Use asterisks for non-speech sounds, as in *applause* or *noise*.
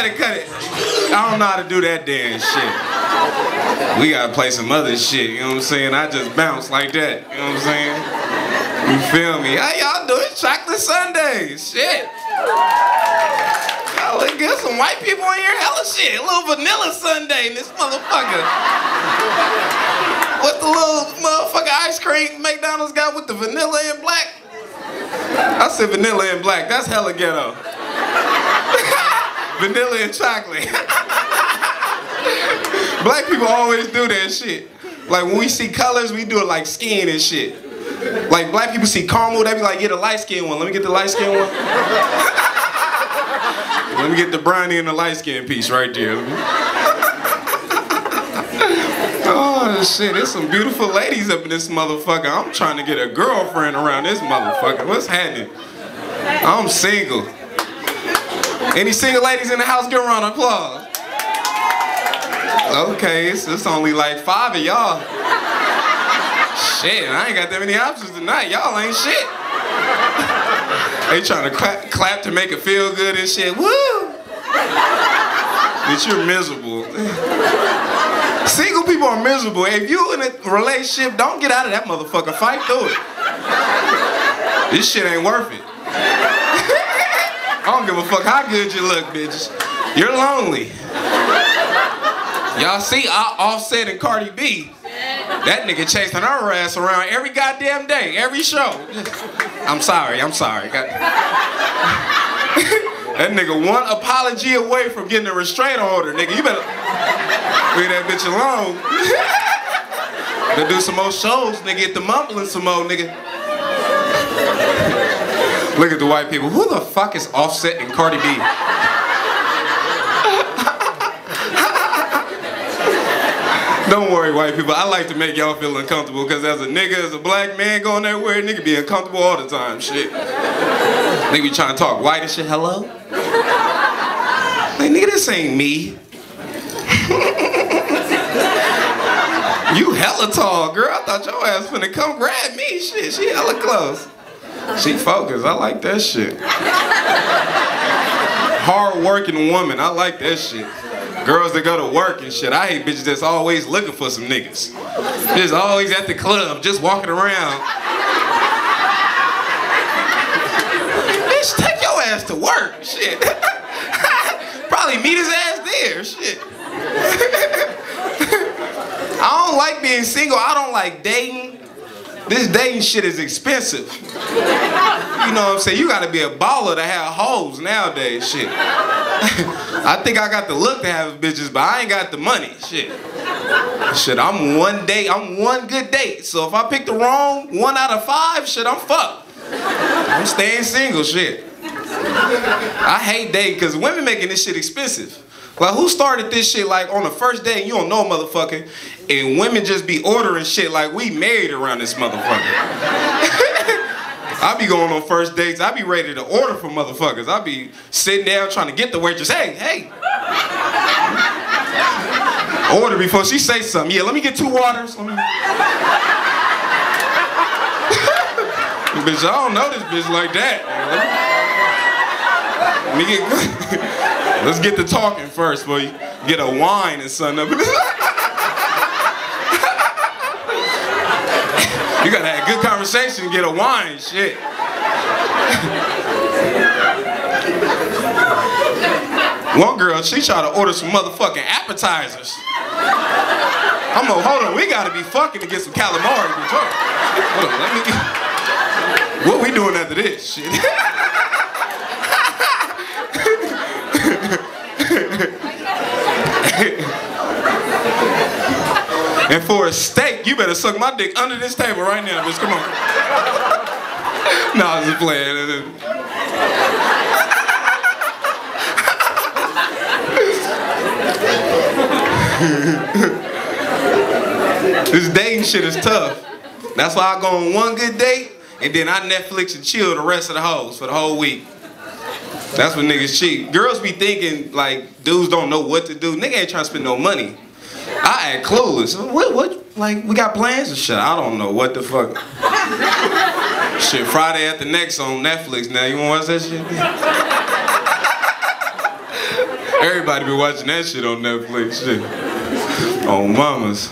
I don't know how to do that damn shit. We gotta play some other shit, you know what I'm saying? I just bounce like that, you know what I'm saying? You feel me? How y'all doing? Chocolate Sundaes, shit. Y'all look good. Some white people in here, hella shit. A little vanilla Sunday in this motherfucker. What the little motherfucker ice cream McDonald's got with the vanilla and black? I said vanilla and black. That's hella ghetto. Vanilla and chocolate. Black people always do that shit. Like when we see colors, we do it like skin and shit. Like black people see caramel, they be like, get a light skin one. Let me get the light skin one. Let me get the brownie and the light skin piece right there. Oh shit, there's some beautiful ladies up in this motherfucker. I'm trying to get a girlfriend around this motherfucker. What's happening? I'm single. Any single ladies in the house, give a round of applause. Okay, it's, it's only like five of y'all. Shit, I ain't got that many options tonight. Y'all ain't shit. they trying to clap, clap to make it feel good and shit. Woo! Bitch, you're miserable. Single people are miserable. If you in a relationship, don't get out of that motherfucker. Fight through it. This shit ain't worth it. I don't give a fuck how good you look, bitches. You're lonely. Y'all see I Offset and Cardi B. That nigga chasing her ass around every goddamn day, every show. I'm sorry, I'm sorry. *laughs* that nigga one apology away from getting a restraining order, nigga. You better leave that bitch alone. *laughs* better do some more shows, nigga. Get the mumbling some more, nigga. Look at the white people. Who the fuck is Offset and Cardi B? Don't worry, white people. I like to make y'all feel uncomfortable because as a nigga, as a black man going way, nigga be uncomfortable all the time. Shit. Nigga be trying to talk white and shit. Hello? Like, nigga, this ain't me. *laughs* you hella tall, girl. I thought your ass finna come grab me. Shit, she hella close. She focused. I like that shit. Hard working woman. I like that shit. Girls that go to work and shit. I hate bitches that's always looking for some niggas. Just always at the club, just walking around. Bitch, take your ass to work. Shit. *laughs* Probably meet his ass there. Shit. *laughs* I don't like being single. I don't like dating. This dating shit is expensive. You know what I'm saying? You gotta be a baller to have hoes nowadays, shit. *laughs* I think I got the look to have bitches, but I ain't got the money, shit. Shit, I'm one date, I'm one good date. So if I pick the wrong one out of five, shit, I'm fucked. I'm staying single, shit. I hate dating because women making this shit expensive. Like, who started this shit like on the first day you don't know motherfucker, and women just be ordering shit like we married around this motherfucker. *laughs* I be going on first dates, I be ready to order for motherfuckers. I be sitting down trying to get the waitress, hey, hey. Order before she say something. Yeah, let me get two waters. Let me... *laughs* bitch, I don't know this bitch like that. Let me, let me get *laughs* Let's get to talking first, boy. Get a wine and something *laughs* you gotta have a good conversation, get a wine, shit. One girl, she tried to order some motherfucking appetizers. I'm gonna, hold on, we gotta be fucking to get some calamari. Hold on, let me, what we doing after this, shit? *laughs* and for a steak, you better suck my dick under this table right now, bitch. Come on. no, I was just playing. *laughs* this dating shit is tough. That's why I go on one good date and then I Netflix and chill the rest of the hoes for the whole week. That's what niggas cheat. Girls be thinking like dudes don't know what to do. Nigga ain't trying to spend no money. I act clueless. What, what, like, we got plans and shit. I don't know what the fuck. shit, Friday at the next on Netflix now. You wanna watch that shit? Everybody be watching that shit on Netflix. Shit. On mamas.